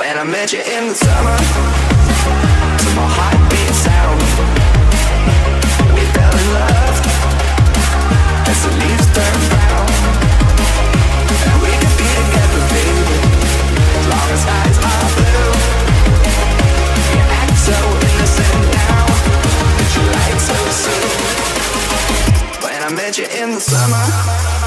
When I met you in the summer. My We fell in love. As the leaves brown. And we could be together, baby. Long as skies are blue. You act so innocent now. But you so soon. When I met you in the summer